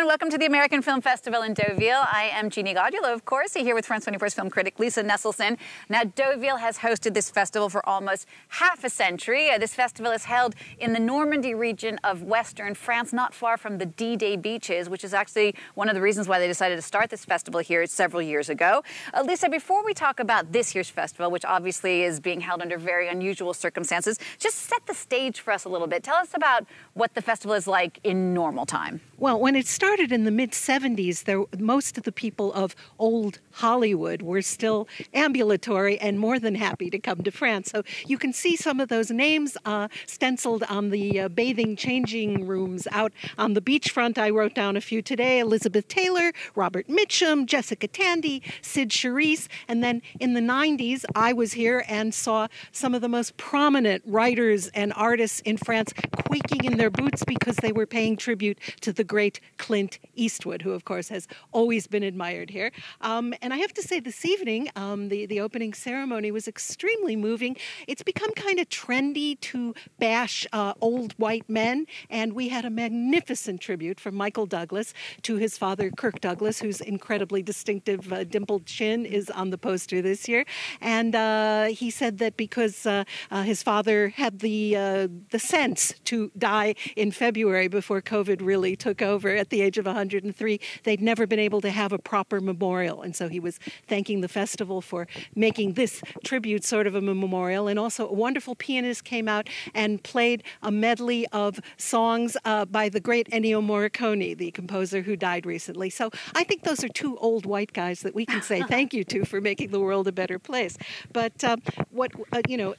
everyone. Welcome to the American Film Festival in Deauville. I am Genie Godula, of course, here with France 24's film critic Lisa Nesselson. Now, Deauville has hosted this festival for almost half a century. Uh, this festival is held in the Normandy region of western France, not far from the D-Day beaches, which is actually one of the reasons why they decided to start this festival here several years ago. Uh, Lisa, before we talk about this year's festival, which obviously is being held under very unusual circumstances, just set the stage for us a little bit. Tell us about what the festival is like in normal time. Well, when it started in the mid 70s, there, most of the people of old Hollywood were still ambulatory and more than happy to come to France. So you can see some of those names uh, stenciled on the uh, bathing changing rooms out on the beachfront. I wrote down a few today Elizabeth Taylor, Robert Mitchum, Jessica Tandy, Cyd Charisse. And then in the 90s, I was here and saw some of the most prominent writers and artists in France quaking in their boots because they were paying tribute to the great Clint Eastwood, who, of course, has always been admired here. Um, and I have to say, this evening, um, the, the opening ceremony was extremely moving. It's become kind of trendy to bash uh, old white men, and we had a magnificent tribute from Michael Douglas to his father, Kirk Douglas, whose incredibly distinctive uh, dimpled chin is on the poster this year. And uh, he said that because uh, uh, his father had the, uh, the sense to die in February before COVID really took over at the age of 103, they'd never been able to have a proper memorial. And so he was thanking the festival for making this tribute sort of a memorial. And also, a wonderful pianist came out and played a medley of songs uh, by the great Ennio Morricone, the composer who died recently. So I think those are two old white guys that we can say thank you to for making the world a better place. But uh, what, uh, you know,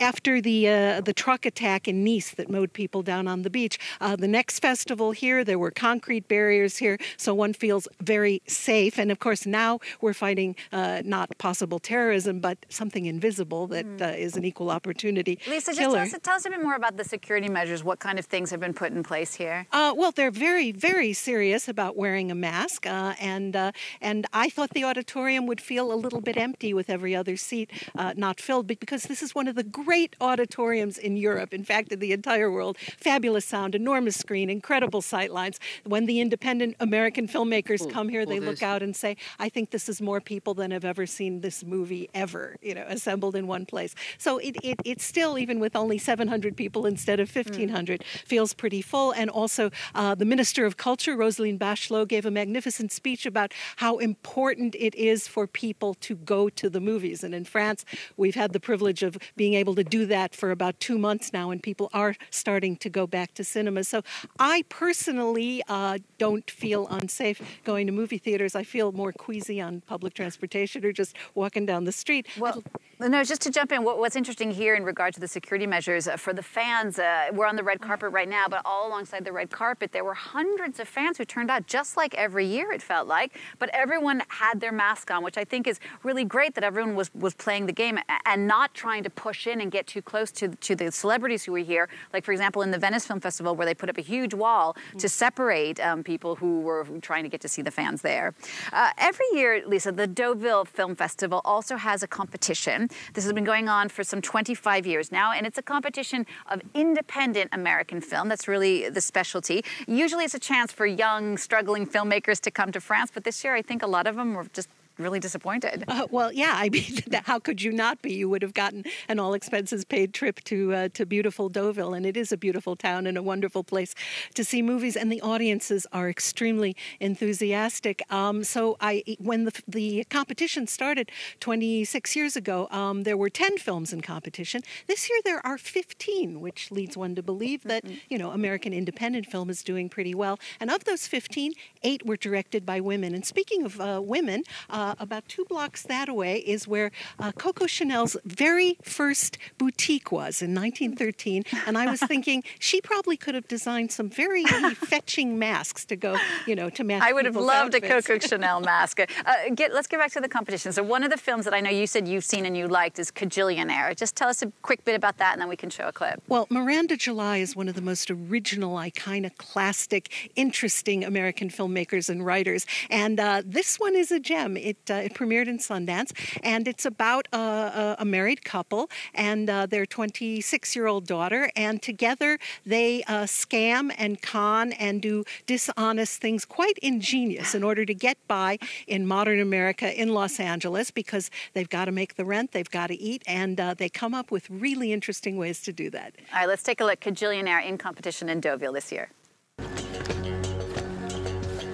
after the uh, the truck attack in Nice that mowed people down on the beach, uh, the next festival here there were concrete barriers here, so one feels very safe. And of course, now we're fighting uh, not possible terrorism, but something invisible that mm. uh, is an equal opportunity. Lisa, just tell us, tell us, a bit more about the security measures. What kind of things have been put in place here? Uh, well, they're very, very serious about wearing a mask, uh, and uh, and I thought the auditorium would feel a little bit empty with every other seat uh, not filled, because this is one of the great auditoriums in Europe. In fact, in the entire world, fabulous sound, enormous screen, incredible sight lines. When the independent American filmmakers come here, they look out and say, I think this is more people than have ever seen this movie ever, you know, assembled in one place. So it, it, it still, even with only 700 people instead of 1,500, mm. feels pretty full. And also, uh, the Minister of Culture, Roselyne Bachelot, gave a magnificent speech about how important it is for people to go to the movies. And in France, we've had the privilege of being able to do that for about two months now, and people are starting to go back to cinemas. So I personally uh, don't feel unsafe going to movie theaters. I feel more queasy on public transportation or just walking down the street. Well, no, just to jump in, what, what's interesting here in regard to the security measures uh, for the fans, uh, we're on the red carpet right now, but all alongside the red carpet, there were hundreds of fans who turned out just like every year, it felt like, but everyone had their mask on, which I think is really great that everyone was, was playing the game and not trying to push in and get too close to, to the celebrities who were here. Like, for example, in the Venice Film Festival, where they put up a huge wall mm-hmm. to separate um, people who were trying to get to see the fans there. Uh, every year, Lisa, the Deauville Film Festival also has a competition. This has been going on for some 25 years now, and it's a competition of independent American film. That's really the specialty. Usually it's a chance for young, struggling filmmakers to come to France, but this year I think a lot of them were just really disappointed. Uh, well, yeah, I mean, how could you not be? You would have gotten an all expenses paid trip to uh, to beautiful Deauville, and it is a beautiful town and a wonderful place to see movies, and the audiences are extremely enthusiastic. Um, so, I when the the competition started 26 years ago, um, there were 10 films in competition. This year there are 15, which leads one to believe that mm-hmm. you know American independent film is doing pretty well. And of those 15, eight were directed by women. And speaking of uh, women. Uh, uh, about two blocks that away is where uh, Coco Chanel's very first boutique was in 1913. And I was thinking she probably could have designed some very fetching masks to go, you know, to match. I would have loved outfits. a Coco Chanel mask. Uh, get, let's get back to the competition. So one of the films that I know you said you've seen and you liked is Kajillionaire. Just tell us a quick bit about that, and then we can show a clip. Well, Miranda July is one of the most original, iconoclastic, interesting American filmmakers and writers, and uh, this one is a gem. It it uh, it premiered in Sundance, and it's about a, a married couple and uh, their 26 year old daughter, and together they uh, scam and con and do dishonest things, quite ingenious, in order to get by in modern America in Los Angeles because they've got to make the rent, they've got to eat, and uh, they come up with really interesting ways to do that. All right, let's take a look. Kajillionaire in competition in Deauville this year.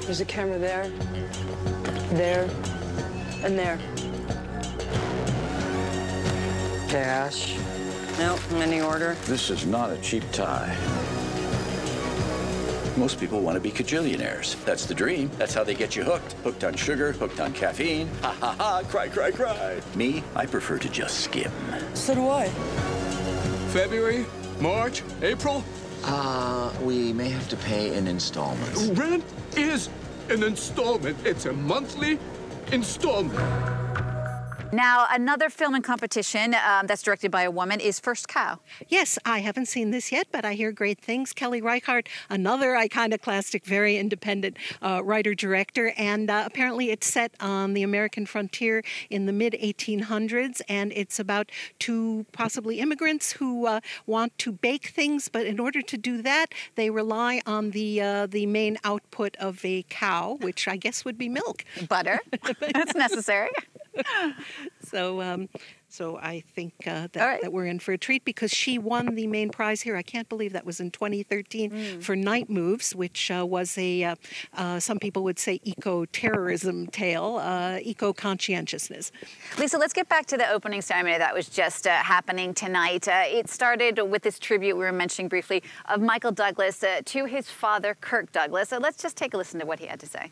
There's a camera there, there, and there. Cash. Nope, many order. This is not a cheap tie. Most people want to be cajillionaires. That's the dream. That's how they get you hooked. Hooked on sugar, hooked on caffeine. Ha ha ha, cry, cry, cry. Me, I prefer to just skim. So do I. February, March, April. Uh, we may have to pay in installments. Rent is an installment. It's a monthly installment. Now, another film in competition um, that's directed by a woman is First Cow. Yes, I haven't seen this yet, but I hear great things. Kelly Reichardt, another iconoclastic, very independent uh, writer director, and uh, apparently it's set on the American frontier in the mid 1800s, and it's about two possibly immigrants who uh, want to bake things, but in order to do that, they rely on the uh, the main output of a cow, which I guess would be milk. Butter. that's necessary. So um, so I think uh, that, right. that we're in for a treat because she won the main prize here. I can't believe that was in 2013 mm. for Night Moves, which uh, was a, uh, uh some people would say, eco terrorism tale, uh, eco conscientiousness. Lisa, let's get back to the opening ceremony that was just uh, happening tonight. it started with this tribute we were mentioning briefly of Michael Douglas to his father, Kirk Douglas. So let's just take a listen to what he had to say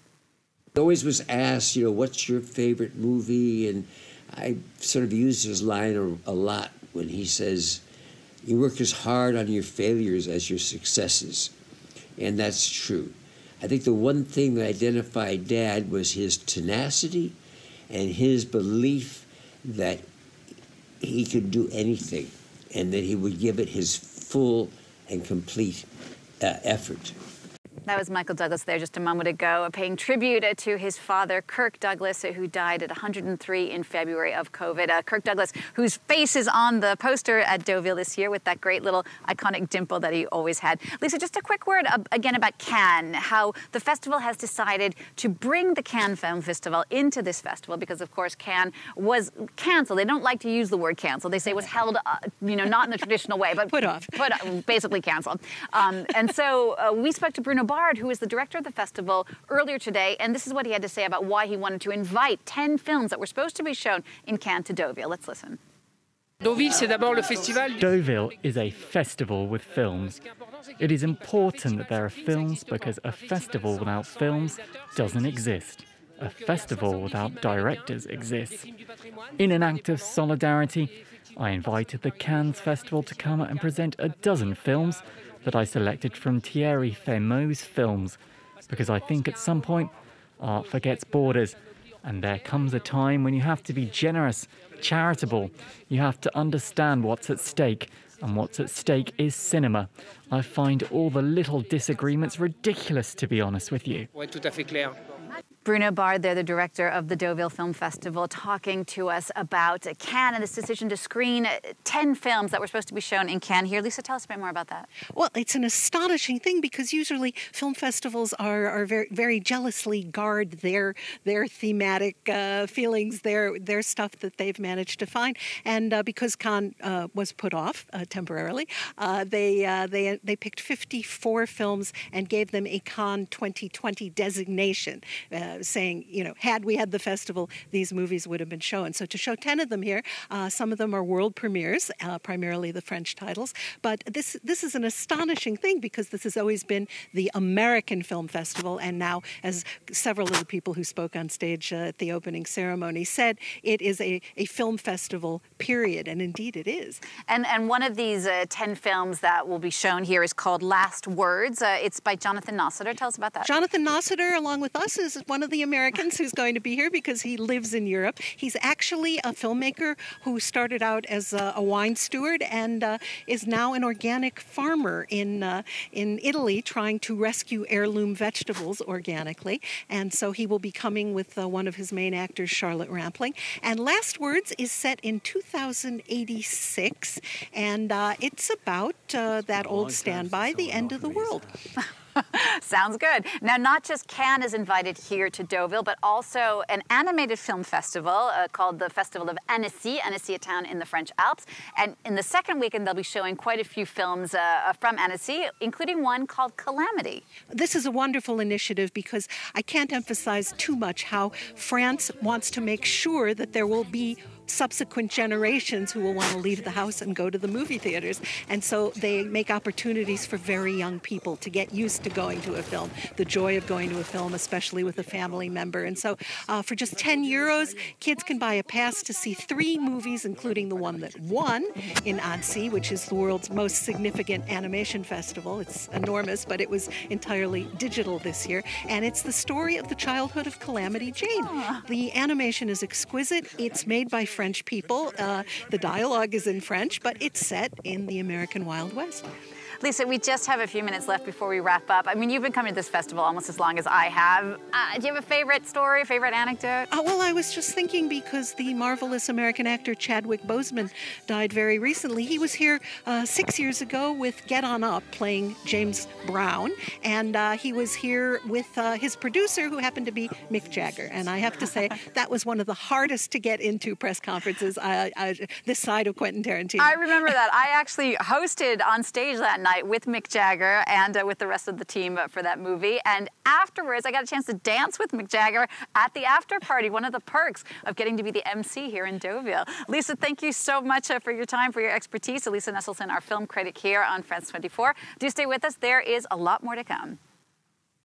always was asked, you know, what's your favorite movie? And I sort of used his line a, a lot when he says, you work as hard on your failures as your successes. And that's true. I think the one thing that identified Dad was his tenacity and his belief that he could do anything and that he would give it his full and complete uh, effort. That was Michael Douglas there just a moment ago, paying tribute to his father, Kirk Douglas, who died at 103 in February of COVID. Uh, Kirk Douglas, whose face is on the poster at Deauville this year with that great little iconic dimple that he always had. Lisa, just a quick word uh, again about Cannes, how the festival has decided to bring the Cannes Film Festival into this festival because, of course, Cannes was canceled. They don't like to use the word canceled. They say it was held, uh, you know, not in the traditional way, but put off, put basically canceled. Um, and so uh, we spoke to Bruno Bar Barde, who is the director of the festival, earlier today, and this is what he had to say about why he wanted to invite 10 films that were supposed to be shown in Cannes to Deauville. Let's listen. Deauville is a festival with films. It is important that there are films because a festival without films doesn't exist. A festival without directors exists. In an act of solidarity, I invited the Cannes Festival to come and present a dozen films that I selected from Thierry Frémaux's films because I think at some point art forgets borders and there comes a time when you have to be generous, charitable. You have to understand what's at stake, and what's at stake is cinema. I find all the little disagreements ridiculous, to be honest with you. Bruno Barde, they're the director of the Deauville Film Festival, talking to us about Cannes and this decision to screen 10 films that were supposed to be shown in Cannes here. Lisa, tell us a bit more about that. Well, it's an astonishing thing because usually film festivals are, are very, very jealously guard their their thematic uh, feelings, their their stuff that they've managed to find. And uh, because Cannes uh, was put off uh, temporarily, uh, they uh, they they picked 54 films and gave them a Cannes 2020 designation saying, you know, had we had the festival, these movies would have been shown. So to show 10 of them here, uh, some of them are world premieres, uh, primarily the French titles. But this, this is an astonishing thing because this has always been the American Film Festival. And now, as several of the people who spoke on stage uh, at the opening ceremony said, it is a, a film festival, period. And indeed it is. And, and one of these uh, 10 films that will be shown here is called Last Words. Uh, it's by Jonathan Nossiter. Tell us about that. Jonathan Nossiter, along with us, is one of of the Americans who's going to be here because he lives in Europe. He's actually a filmmaker who started out as a, a wine steward and uh, is now an organic farmer in uh, in Italy, trying to rescue heirloom vegetables organically. And so he will be coming with uh, one of his main actors, Charlotte Rampling. And Last Words is set in 2086, and uh, it's about uh, that old standby, the end of the world. Sounds good. Now, not just Cannes is invited here to Deauville, but also an animated film festival uh, called the Festival of Annecy, Annecy, a town in the French Alps. And in the second weekend, they'll be showing quite a few films uh, from Annecy, including one called Calamity. This is a wonderful initiative because I can't emphasize too much how France wants to make sure that there will be subsequent generations who will want to leave the house and go to the movie theaters. And so they make opportunities for very young people to get used to going to a film, the joy of going to a film, especially with a family member. And so uh, for just 10 euros, kids can buy a pass to see three movies, including the one that won in Annecy, which is the world's most significant animation festival. It's enormous, but it was entirely digital this year. And it's the story of the childhood of Calamity Jane. The animation is exquisite. It's made by French people. Uh, the dialogue is in French, but it's set in the American Wild West. Lisa, we just have a few minutes left before we wrap up. I mean, you've been coming to this festival almost as long as I have. Uh, do you have a favorite story, favorite anecdote? Uh, well, I was just thinking because the marvelous American actor Chadwick Boseman died very recently. He was here uh, six years ago with Get On Up playing James Brown, and uh, he was here with uh, his producer who happened to be Mick Jagger. And I have to say, that was one of the hardest to get into press conferences this side of Quentin Tarantino. I remember that. I actually hosted on stage that night night with Mick Jagger and uh, with the rest of the team for that movie. And afterwards, I got a chance to dance with Mick Jagger at the after party, one of the perks of getting to be the MC here in Deauville. Lisa, thank you so much uh, for your time, for your expertise. Lisa Nesselson, our film critic here on France 24. Do stay with us. There is a lot more to come.